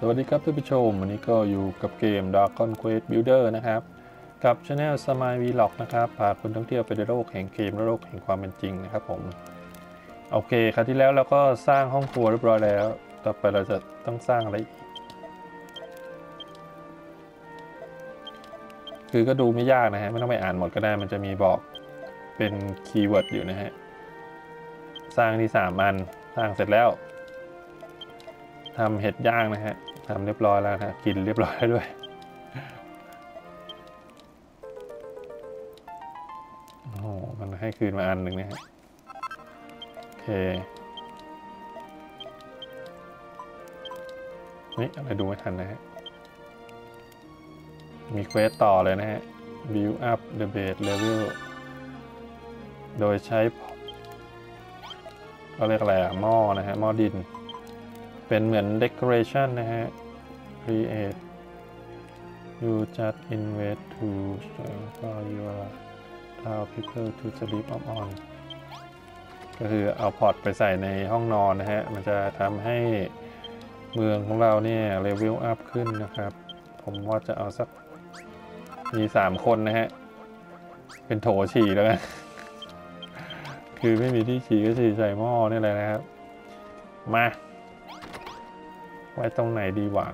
สวัสดีครับท่านผู้ชม วันนี้ก็อยู่กับเกม Dragon Quest Builder นะครับ กับ Channel s m i l e Vlog นะครับพาคนท่องเที่ยวไปในโลกแห่งเกมและโลกแห่งความเป็นจริงนะครับผม โอเคคราวที่แล้วเราก็สร้างห้องครัวเรียบร้อยแล้ว ต่อไปเราจะต้องสร้างอะไรอีกคือก็ดูไม่ยากนะฮะ ไม่ต้องไปอ่านหมดก็ได้ มันจะมีบอกเป็นคีย์เวิร์ดอยู่นะฮะ สร้างที่ 3 อัน สร้างเสร็จแล้วทำเห็ดย่างนะฮะ ทำเรียบร้อยแล้วนะกินเรียบร้อยแล้วด้วยโอ้โหมันให้คืนมาอันหนึ่งนะฮะโอเคนี่อะไรดูไม่ทันนะฮะ มีเควสต่อเลยนะฮะ Build up the base level โดยใช้เขาเรียกอะไรอะหม้อนะฮะหม้อดิน เป็นเหมือน decoration นะฮะ create you just invest to for your town people to sleep up on ก็คือเอาพอร์ตไปใส่ในห้องนอนนะฮะ มันจะทำให้เมืองของเราเนี่ยเลเวลอัพขึ้นนะครับ ผมว่าจะเอาสักมีสามคนนะฮะ เป็นโถฉี่แล้วกันคือไม่มีที่ฉี่ก็ฉี่ใส่หม้อนี่แหละนะครับ มา ไว้ตรงไหนดีวะ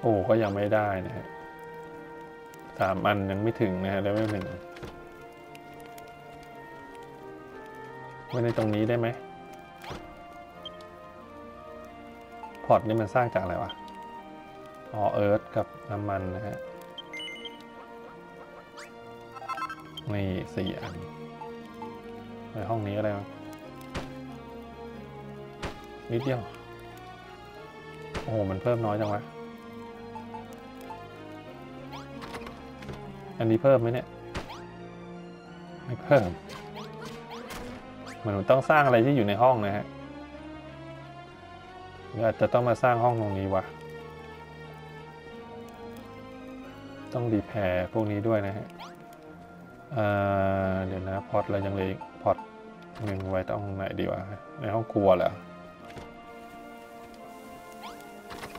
โอ้ก็ยังไม่ได้นะฮะสามอันยังไม่ถึงนะฮะเลเวลหนึ่งไว้ในตรงนี้ได้ไหมพอร์ตนี่มันสร้างจากอะไรวะอ๋อเอิร์ธกับน้ำมันนะฮะ นี่สี่อัน ในห้องนี้อะไรมั้งนิดเดียว โอ้โห มันเพิ่มน้อยจังวะ อันนี้เพิ่มไหมเนี่ย ไม่เพิ่ม มันต้องสร้างอะไรที่อยู่ในห้องนะฮะหรืออาจจะต้องมาสร้างห้องตรงนี้วะ ต้องดีแพรพวกนี้ด้วยนะฮะ เดี๋ยวนะพอร์ตเรายังเหลือพอร์ตหนึ่งไว้ตรงไหนดีวะในห้องครัวเหรอ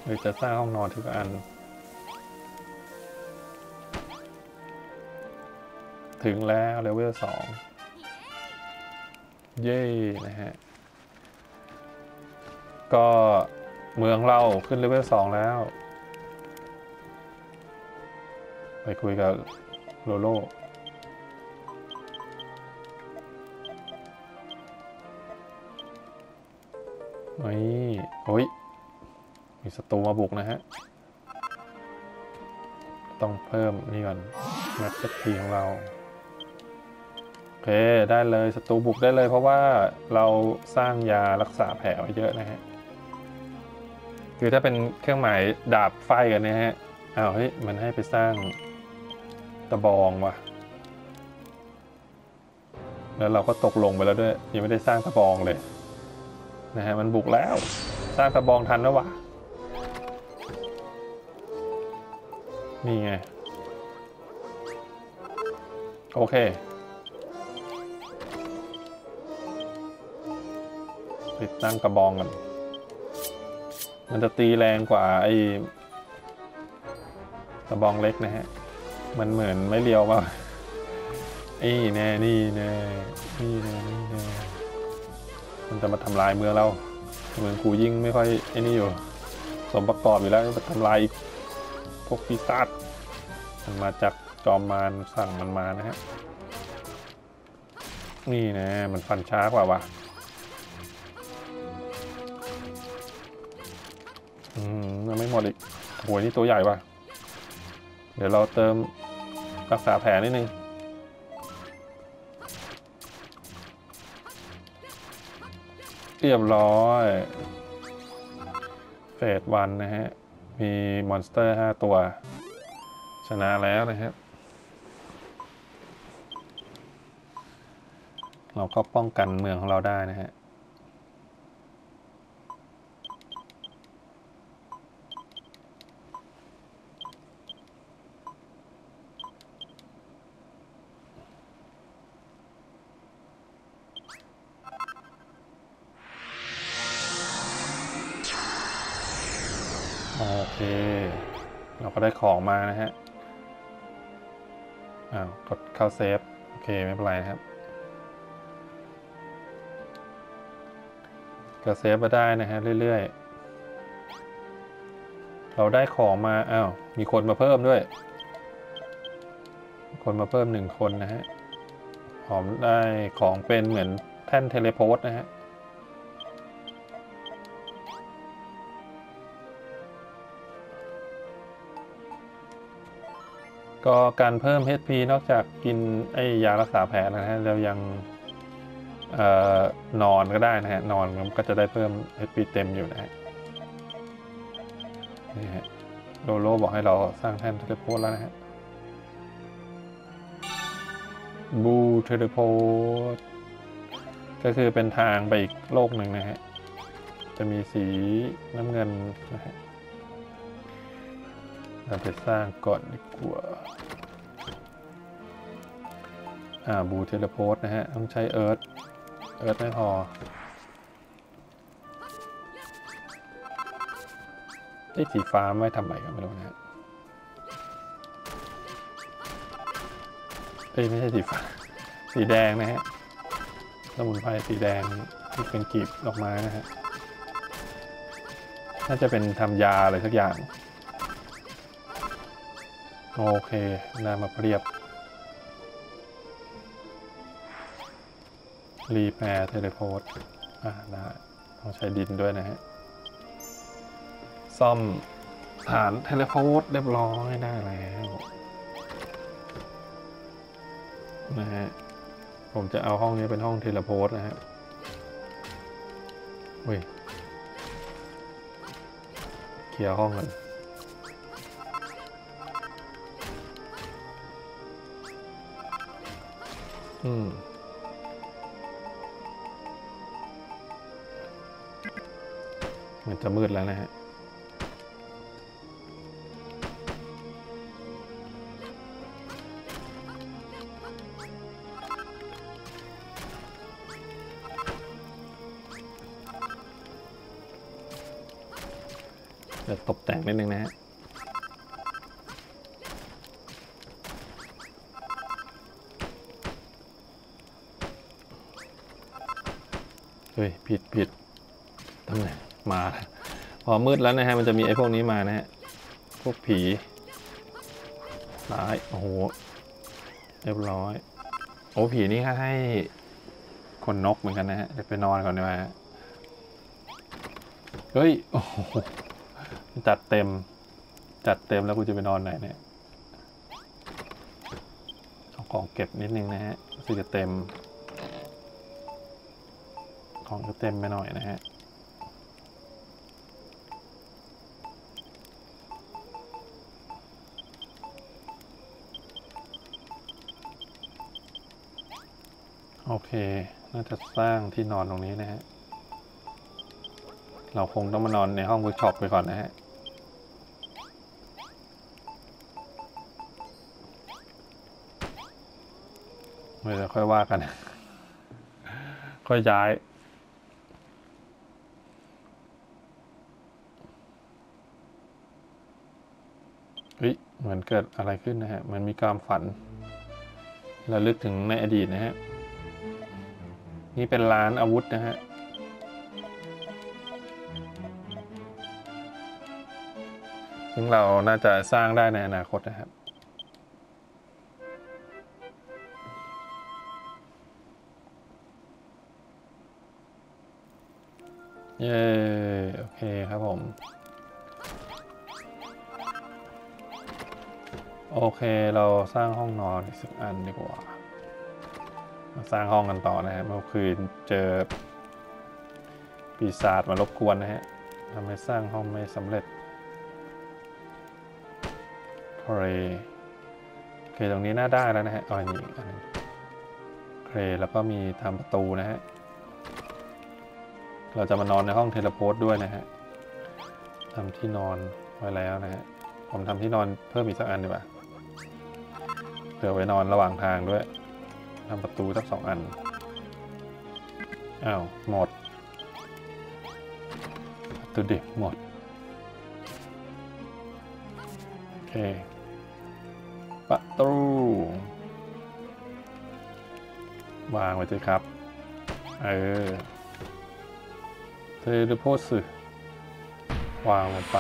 หรือจะสร้างห้องนอนทุกอัน ถึงแล้วเลเวลสองเย้นะฮะ ก็เมืองเราขึ้นเลเวลสองแล้ว ไปคุยกับโลโล นี่โอ้ย มีศัตรูมาบุกนะฮะ ต้องเพิ่มนี่ก่อนแมทเอทีของเรา โอเค ได้เลยศัตรูบุกได้เลย เพราะว่าเราสร้างยารักษาแผลไว้เยอะนะฮะ คือถ้าเป็นเครื่องหมายดาบไฟกันเนี่ยฮะอ้าวเฮ้ย มันให้ไปสร้างตะบองว่ะ แล้วเราก็ตกลงไปแล้วด้วย ยังไม่ได้สร้างตะบองเลย นะฮะมันบุกแล้ว สร้างตะบองทันแล้ววะนี่ไง โอเค ติดตั้งกระบองกัน มันจะตีแรงกว่าไอ้กระบองเล็กนะฮะ มันเหมือนไม่เลียวป่ะไอ้แน่นี่แน่นี่แน่นี่แน่ มันจะมาทำลายเมืองเรา เมืองกูยิ่งไม่ค่อยไอ้นี่อยู่ สมประกอบอยู่แล้วมาทำลายอีกพวกปีศาจมันมาจากจอมมารสั่งมันมานะฮะนี่นะมันฟันช้ากว่าวะอืมยังไม่หมดอีกโหยนี่ตัวใหญ่ว่ะเดี๋ยวเราเติมรักษาแผลนิดนึง เรียบร้อยเฟสวันนะฮะ มีมอนสเตอร์ 5 ตัว ชนะแล้วนะฮะเราก็ป้องกันเมืองของเราได้นะฮะ โอเค เราก็ได้ของมานะฮะอ้าวกดเข้าเซฟ โอเค ไม่เป็นไรนะครับ ก็เซฟมาได้นะฮะเรื่อยๆ เราได้ของมา อ้าว มีคนมาเพิ่มด้วย คนมาเพิ่มหนึ่งคนนะฮะหอมได้ของเป็นเหมือนแท่นเทเลโพสต์นะฮะ ก็การเพิ่ม HP นอกจากกินไอ้ยารักษาแผลนะฮะเรายังออนอนก็ได้นะฮะนอนก็จะได้เพิ่ม HP เต็มอยู่นะฮะนี่ฮะโลโลบอกให้เราสร้างแท่น teleport แล้วนะฮะ blue teleport ก็คือเป็นทางไปอีกโลกหนึ่งนะฮะ จะมีสีน้ำเงินนะฮะ เราไปสร้างก่อนดีกว่าอ่า blue teleport นะฮะ ต้องใช้ earth earth ไม่พอไอ้สีฟ้าไม่ทำไมก็ไม่รู้นะฮะเอ้ยไม่ใช่สีฟ้า สีแดงนะฮะ สมุนไพรสีแดงที่เป็นกลีบดอกไม้นะฮะ น่าจะเป็นทำยาอะไรสักอย่าง โอเคนามาเรียบ repair teleport อ่าได้ต้องใช้ดินด้วยนะฮะ ซ่อมฐาน teleport เรียบร้อยได้แล้ว นะฮะ ผมจะเอาห้องนี้เป็นห้องเทเลโพสต์นะฮะเว้ยเคลียร์ห้องกัน อืมมันจะมืดแล้วนะฮะเดี๋ยวตกแต่งนิดนึงนะฮะ เฮ้ยผิดผิดตำแหน่งมา พอมืดแล้วนะฮะมันจะมีไอ้พวกนี้มานะฮะพวกผีร้ายโอ้โหเรียบร้อย โอ้ผีนี่ค่าให้คนนกเหมือนกันนะฮะเดี๋ยวไปนอนก่อนดีกว่าเฮ้ยโอ้โหจัดเต็ม จัดเต็มแล้วกูจะไปนอนไหนเนี่ยเอาของเก็บนิดนึงนะฮะรู้สึกจะเต็ม ของจะเต็มไปหน่อยนะฮะโอเค น่าจะสร้างที่นอนตรงนี้นะฮะ เราคงต้องมานอนในห้องเวิร์กช็อปไปก่อนนะฮะ เดี๋ยวค่อยว่ากัน ค่อยย้าย เฮ้ยเหมือนเกิดอะไรขึ้นนะฮะเหมือนมีความฝันระลึกถึงในอดีตนะฮะนี่เป็นร้านอาวุธนะฮะซึ่งเราน่าจะสร้างได้ในอนาคตนะครับเย้ โอเคครับผม โอเคเราสร้างห้องนอนอีกสักอันดีกว่า มาสร้างห้องกันต่อนะฮะเมื่อคืนเจอปีศาจมารบกวนนะฮะทำให้สร้างห้องไม่สำเร็จเครโอเคตรงนี้น่าได้แล้วนะฮะอ๋อนี่อีกอันนึงเครแล้วก็มีทำประตูนะฮะ เราจะมานอนในห้องเทเลโพสด้วยนะฮะทำที่นอนไว้แล้วนะฮะผมทำที่นอนเพิ่มอีกสักอันดีกว่า ผื่อไว้นอนระหว่างทางด้วยทำประตูสักสองอัน อ้าว หมดประตูดิหมด โอเค ประตู วางไว้สิครับ เออ เทเลโพสวางลงไป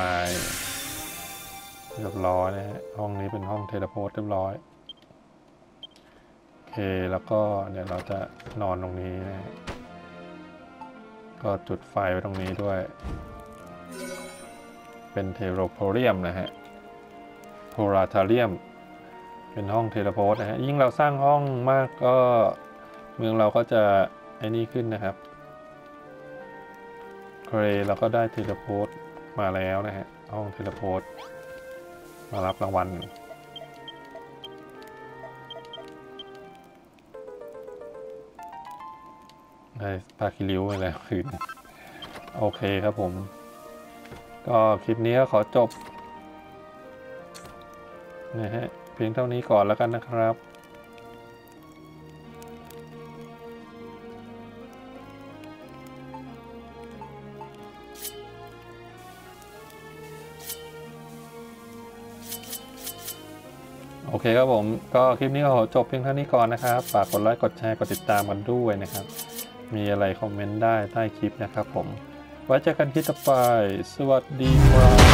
เรียบร้อยนะฮะ ห้องนี้เป็นห้องเทเลโพสเรียบร้อย เคแล้วก็เดี๋ยวเราจะนอนตรงนี้นะฮะก็จุดไฟไว้ตรงนี้ด้วย เป็นเทโรโพเรียมนะฮะโพราทาเรียม เป็นห้องเทเลโพสนะฮะ ยิ่งเราสร้างห้องมากก็เมืองเราก็จะไอ้นี่ขึ้นนะครับเครเราก็ได้เทเลโพสมาแล้วนะฮะ ห้องเทเลโพสมารับรางวัล ได้ปาคิริ้วไปแล้วคืนโอเคครับผม ก็คลิปนี้ก็ขอจบนะฮะเพียงเท่านี้ก่อนแล้วกันนะครับโอเคครับผม ก็คลิปนี้ก็ขอจบเพียงเท่านี้ก่อนนะครับ ฝากกดไลค์ กดแชร์ กดติดตามกันด้วยนะครับ มีอะไรคอมเมนต์ได้ใต้คลิปนะครับผม ไว้เจอกันคลิปต่อไป สวัสดีครับ